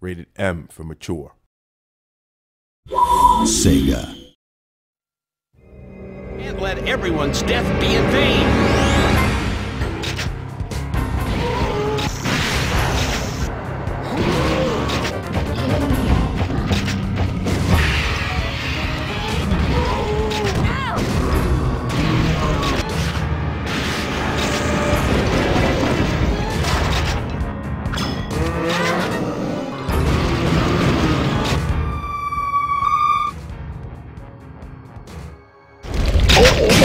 Rated M for mature. Sega. Can't let everyone's death be in vain. Oh.